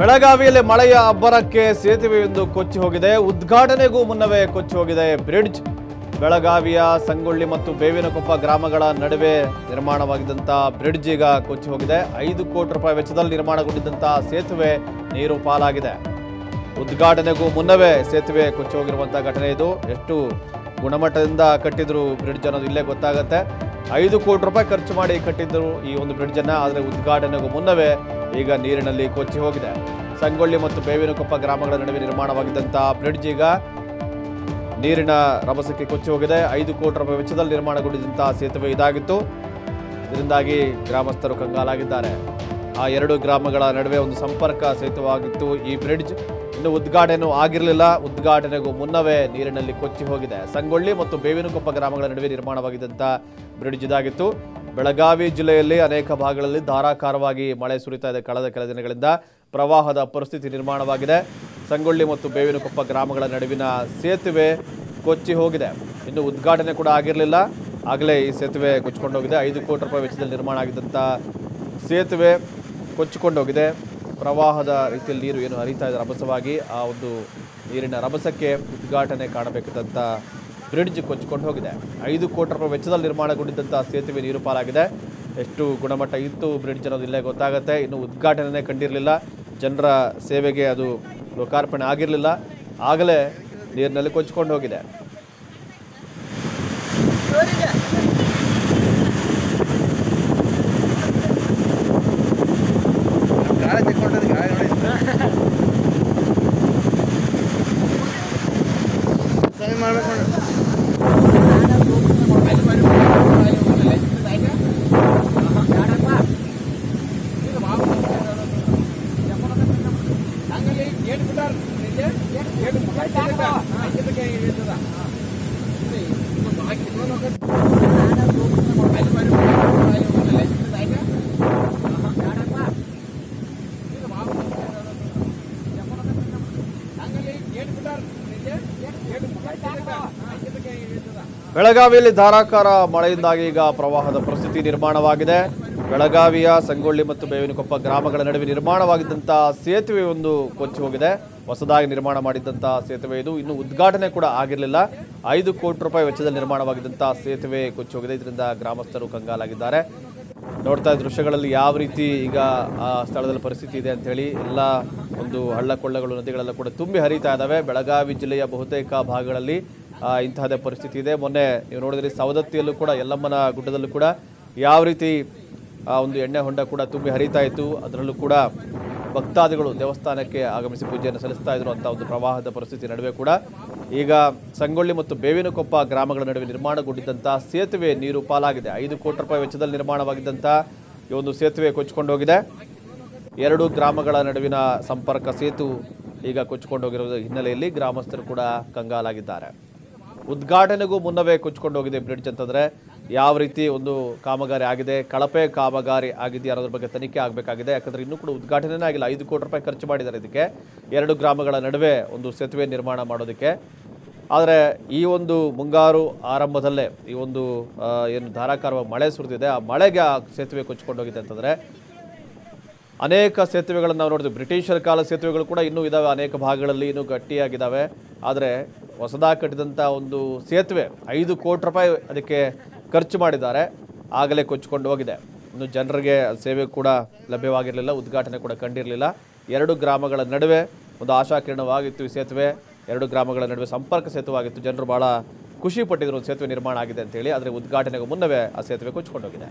ಬೆಳಗಾವಿಯಲ್ಲಿ ಮಳೆಯ ಅಬ್ಬರಕ್ಕೆ ಸೇತುವೆಯೊಂದು ಕೊಚ್ಚಿ ಹೋಗಿದೆ. ಉದ್ಘಾಟನೆಗೂ ಮುನ್ನವೇ ಕೊಚ್ಚಿ ಹೋಗಿದೆ ಬ್ರಿಡ್ಜ್. ಬೆಳಗಾವಿಯ ಸಂಗೊಳ್ಳಿ ಮತ್ತು ಬೇವಿನಕೊಪ್ಪ ಗ್ರಾಮಗಳ ನಡುವೆ ನಿರ್ಮಾಣವಾಗಿದ್ದಂಥ ಬ್ರಿಡ್ಜ್ ಈಗ ಕೊಚ್ಚಿ ಹೋಗಿದೆ. ಐದು ಕೋಟಿ ರೂಪಾಯಿ ವೆಚ್ಚದಲ್ಲಿ ನಿರ್ಮಾಣಗೊಂಡಿದ್ದಂಥ ಸೇತುವೆ ನೀರು ಪಾಲಾಗಿದೆ. ಉದ್ಘಾಟನೆಗೂ ಮುನ್ನವೇ ಸೇತುವೆ ಕೊಚ್ಚಿ ಹೋಗಿರುವಂಥ ಘಟನೆ ಇದು. ಎಷ್ಟು ಗುಣಮಟ್ಟದಿಂದ ಕಟ್ಟಿದ್ರು ಬ್ರಿಡ್ಜ್ ಅನ್ನೋದು ಇಲ್ಲೇ ಗೊತ್ತಾಗುತ್ತೆ. ಐದು ಕೋಟಿ ರೂಪಾಯಿ ಖರ್ಚು ಮಾಡಿ ಕಟ್ಟಿದ್ರು ಈ ಒಂದು ಬ್ರಿಡ್ಜ್ ಅನ್ನ. ಆದರೆ ಉದ್ಘಾಟನೆಗೂ ಮುನ್ನವೇ ಈಗ ನೀರಿನಲ್ಲಿ ಕೊಚ್ಚಿ ಹೋಗಿದೆ. ಸಂಗೊಳ್ಳಿ ಮತ್ತು ಬೇವಿನಕೊಪ್ಪ ಗ್ರಾಮಗಳ ನಡುವೆ ನಿರ್ಮಾಣವಾಗಿದ್ದಂಥ ಬ್ರಿಡ್ಜ್ ಈಗ ನೀರಿನ ರಭಸಕ್ಕೆ ಕೊಚ್ಚಿ ಹೋಗಿದೆ. ಐದು ಕೋಟಿ ರೂಪಾಯಿ ವೆಚ್ಚದಲ್ಲಿ ನಿರ್ಮಾಣಗೊಂಡಿದ್ದಂತಹ ಸೇತುವೆ ಇದಾಗಿತ್ತು. ಇದರಿಂದಾಗಿ ಗ್ರಾಮಸ್ಥರು ಕಂಗಾಲಾಗಿದ್ದಾರೆ. ಆ ಎರಡು ಗ್ರಾಮಗಳ ನಡುವೆ ಒಂದು ಸಂಪರ್ಕ ಸೇತುವಾಗಿತ್ತು ಈ ಬ್ರಿಡ್ಜ್ ಇನ್ನು ಉದ್ಘಾಟನೆ ಆಗಿರಲಿಲ್ಲ. ಉದ್ಘಾಟನೆಗೂ ಮುನ್ನವೇ ನೀರಿನಲ್ಲಿ ಕೊಚ್ಚಿ ಹೋಗಿದೆ. ಸಂಗೊಳ್ಳಿ ಮತ್ತು ಬೇವಿನಕೊಪ್ಪ ಗ್ರಾಮಗಳ ನಡುವೆ ನಿರ್ಮಾಣವಾಗಿದ್ದಂಥ ಬ್ರಿಡ್ಜ್ ಇದಾಗಿತ್ತು. ಬೆಳಗಾವಿ ಜಿಲ್ಲೆಯಲ್ಲಿ ಅನೇಕ ಭಾಗಗಳಲ್ಲಿ ಧಾರಾಕಾರವಾಗಿ ಮಳೆ ಸುರಿತಾ ಇದೆ ಕಳೆದ ಕೆಲ ದಿನಗಳಿಂದ. ಪ್ರವಾಹದ ಪರಿಸ್ಥಿತಿ ನಿರ್ಮಾಣವಾಗಿದೆ. ಸಂಗೊಳ್ಳಿ ಮತ್ತು ಬೇವಿನಕೊಪ್ಪ ಗ್ರಾಮಗಳ ನಡುವಿನ ಸೇತುವೆ ಕೊಚ್ಚಿ ಹೋಗಿದೆ. ಇನ್ನು ಉದ್ಘಾಟನೆ ಕೂಡ ಆಗಿರಲಿಲ್ಲ. ಆಗಲೇ ಈ ಸೇತುವೆ ಕೊಚ್ಚಿಕೊಂಡೋಗಿದೆ ಐದು ಕೋಟಿ ರೂಪಾಯಿ ವೆಚ್ಚದಲ್ಲಿ ನಿರ್ಮಾಣ ಆಗಿದ್ದಂಥ ಸೇತುವೆ ಕೊಚ್ಚಿಕೊಂಡೋಗಿದೆ ಪ್ರವಾಹದ ರೀತಿಯಲ್ಲಿ ನೀರು ಏನು ಹರಿತಾ ಇದೆ ರಭಸವಾಗಿ ಆ ಒಂದು ನೀರಿನ ರಭಸಕ್ಕೆ ಉದ್ಘಾಟನೆ ಕಾಣಬೇಕಾದಂಥ ಬ್ರಿಡ್ಜ್ ಕೊಚ್ಚಿಕೊಂಡು ಹೋಗಿದೆ. ಐದು ಕೋಟಿ ರೂಪಾಯಿ ವೆಚ್ಚದಲ್ಲಿ ನಿರ್ಮಾಣಗೊಂಡಿದ್ದಂಥ ಸೇತುವೆ ನೀರು ಪಾಲಾಗಿದೆ. ಎಷ್ಟು ಗುಣಮಟ್ಟ ಇತ್ತು ಬ್ರಿಡ್ಜ್ ಅನ್ನೋದು ಇಲ್ಲೇ ಗೊತ್ತಾಗುತ್ತೆ. ಇನ್ನು ಉದ್ಘಾಟನೆ ಕಂಡಿರಲಿಲ್ಲ. ಜನರ ಸೇವೆಗೆ ಅದು ಲೋಕಾರ್ಪಣೆ ಆಗಿರಲಿಲ್ಲ. ಆಗಲೇ ನೀರಿನಲ್ಲಿ ಕೊಚ್ಚಿಕೊಂಡು ಹೋಗಿದೆ. ಬೆಳಗಾವಿಯಲ್ಲಿ ಧಾರಾಕಾರ ಮಳೆಯಿಂದಾಗಿ ಈಗ ಪ್ರವಾಹದ ಪರಿಸ್ಥಿತಿ ನಿರ್ಮಾಣವಾಗಿದೆ. ಬೆಳಗಾವಿಯ ಸಂಗೊಳ್ಳಿ ಮತ್ತು ಬೇವಿನಕೊಪ್ಪ ಗ್ರಾಮಗಳ ನಡುವೆ ನಿರ್ಮಾಣವಾಗಿದ್ದಂಥ ಸೇತುವೆ ಒಂದು ಕೊಚ್ಚಿ ಹೋಗಿದೆ. ಹೊಸದಾಗಿ ನಿರ್ಮಾಣ ಮಾಡಿದ್ದಂಥ ಸೇತುವೆ ಇದು. ಇನ್ನು ಉದ್ಘಾಟನೆ ಕೂಡ ಆಗಿರಲಿಲ್ಲ. ಐದು ಕೋಟಿ ರೂಪಾಯಿ ವೆಚ್ಚದಲ್ಲಿ ನಿರ್ಮಾಣವಾಗಿದ್ದಂಥ ಸೇತುವೆ ಕೊಚ್ಚಿ ಹೋಗಿದೆ. ಇದರಿಂದ ಗ್ರಾಮಸ್ಥರು ಕಂಗಾಲಾಗಿದ್ದಾರೆ. ನೋಡ್ತಾ ಇದ್ದ ದೃಶ್ಯಗಳಲ್ಲಿ ಯಾವ ರೀತಿ ಈಗ ಆ ಸ್ಥಳದಲ್ಲಿ ಪರಿಸ್ಥಿತಿ ಇದೆ ಅಂಥೇಳಿ ಎಲ್ಲ ಒಂದು ಹಳ್ಳ ಕೊಳ್ಳಗಳು ನದಿಗಳೆಲ್ಲ ಕೂಡ ತುಂಬಿ ಹರಿತಾ ಇದ್ದಾವೆ. ಬೆಳಗಾವಿ ಜಿಲ್ಲೆಯ ಬಹುತೇಕ ಭಾಗಗಳಲ್ಲಿ ಇಂತಹದೇ ಪರಿಸ್ಥಿತಿ ಇದೆ. ಮೊನ್ನೆ ನೀವು ನೋಡಿದ್ರಿ ಸವದತ್ತಿಯಲ್ಲೂ ಕೂಡ, ಯಲ್ಲಮ್ಮನ ಗುಡ್ಡದಲ್ಲೂ ಕೂಡ ಯಾವ ರೀತಿ ಆ ಒಂದು ಎಣ್ಣೆ ಹೊಂಡ ಕೂಡ ತುಂಬಿ ಹರಿತಾ ಇತ್ತು. ಅದರಲ್ಲೂ ಕೂಡ ಭಕ್ತಾದಿಗಳು ದೇವಸ್ಥಾನಕ್ಕೆ ಆಗಮಿಸಿ ಪೂಜೆಯನ್ನು ಸಲ್ಲಿಸ್ತಾ ಇದ್ರು ಅಂತ ಒಂದು ಪ್ರವಾಹದ ಪರಿಸ್ಥಿತಿ ನಡುವೆ ಕೂಡ. ಈಗ ಸಂಗೊಳ್ಳಿ ಮತ್ತು ಬೇವಿನಕೊಪ್ಪ ಗ್ರಾಮಗಳ ನಡುವೆ ನಿರ್ಮಾಣಗೊಂಡಿದ್ದಂಥ ಸೇತುವೆ ನೀರು ಪಾಲಾಗಿದೆ. ಐದು ಕೋಟಿ ರೂಪಾಯಿ ವೆಚ್ಚದಲ್ಲಿ ನಿರ್ಮಾಣವಾಗಿದ್ದಂಥ ಈ ಒಂದು ಸೇತುವೆ ಕೊಚ್ಚಿಕೊಂಡು ಹೋಗಿದೆ. ಎರಡು ಗ್ರಾಮಗಳ ನಡುವಿನ ಸಂಪರ್ಕ ಸೇತು ಈಗ ಕೊಚ್ಚಿಕೊಂಡು ಹೋಗಿರುವ ಹಿನ್ನೆಲೆಯಲ್ಲಿ ಗ್ರಾಮಸ್ಥರು ಕೂಡ ಕಂಗಾಲಾಗಿದ್ದಾರೆ. ಉದ್ಘಾಟನೆಗೂ ಮುನ್ನವೇ ಕೊಚ್ಚಿಕೊಂಡು ಹೋಗಿದೆ ಬ್ರಿಡ್ಜ್ ಅಂತಂದ್ರೆ ಯಾವ ರೀತಿ ಒಂದು ಕಾಮಗಾರಿ ಆಗಿದೆ, ಕಳಪೆ ಕಾಮಗಾರಿ ಆಗಿದೆಯಾ ಅನ್ನೋದ್ರ ಬಗ್ಗೆ ತನಿಖೆ ಆಗಬೇಕಾಗಿದೆ. ಯಾಕಂದ್ರೆ ಇನ್ನೂ ಕೂಡ ಉದ್ಘಾಟನೆನೇ ಆಗಿಲ್ಲ. ಐದು ಕೋಟಿ ರೂಪಾಯಿ ಖರ್ಚು ಮಾಡಿದ್ದಾರೆ ಇದಕ್ಕೆ. ಎರಡು ಗ್ರಾಮಗಳ ನಡುವೆ ಒಂದು ಸೇತುವೆ ನಿರ್ಮಾಣ ಮಾಡೋದಕ್ಕೆ. ಆದರೆ ಈ ಒಂದು ಮುಂಗಾರು ಆರಂಭದಲ್ಲೇ ಈ ಒಂದು ಏನು ಧಾರಾಕಾರವಾಗಿ ಮಳೆ ಸುರಿದಿದೆ. ಆ ಮಳೆಗೆ ಆ ಸೇತುವೆ ಕೊಚ್ಚಿಕೊಂಡು ಹೋಗಿದೆ ಅಂತಂದರೆ ಅನೇಕ ಸೇತುವೆಗಳನ್ನು ನಾವು ನೋಡಿದ್ವಿ. ಬ್ರಿಟಿಷರ ಕಾಲ ಸೇತುವೆಗಳು ಕೂಡ ಇನ್ನೂ ಇದ್ದಾವೆ ಅನೇಕ ಭಾಗಗಳಲ್ಲಿ ಇನ್ನೂ ಗಟ್ಟಿಯಾಗಿದ್ದಾವೆ ಆದರೆ ಹೊಸದಾಗಿ ಕಟ್ಟಿದಂಥ ಒಂದು ಸೇತುವೆ ಐದು ಕೋಟಿ ರೂಪಾಯಿ ಅದಕ್ಕೆ ಖರ್ಚು ಮಾಡಿದ್ದಾರೆ. ಆಗಲೇ ಕೊಚ್ಚಿಕೊಂಡು ಹೋಗಿದೆ. ಇನ್ನು ಜನರಿಗೆ ಸೇವೆ ಕೂಡ ಲಭ್ಯವಾಗಿರಲಿಲ್ಲ, ಉದ್ಘಾಟನೆ ಕೂಡ ಕಂಡಿರಲಿಲ್ಲ. ಎರಡು ಗ್ರಾಮಗಳ ನಡುವೆ ಒಂದು ಆಶಾಕಿರಣವಾಗಿತ್ತು ಈ ಸೇತುವೆ. ಎರಡು ಗ್ರಾಮಗಳ ನಡುವೆ ಸಂಪರ್ಕ ಸೇತುವಾಗಿತ್ತು. ಜನರು ಭಾಳ ಖುಷಿ ಪಟ್ಟಿದ್ರು ಒಂದು ಸೇತುವೆ ನಿರ್ಮಾಣ ಆಗಿದೆ ಅಂತೇಳಿ ಆದರೆ ಉದ್ಘಾಟನೆಗೂ ಮುನ್ನವೇ ಆ ಸೇತುವೆ ಕೊಚ್ಚಿಕೊಂಡು ಹೋಗಿದೆ.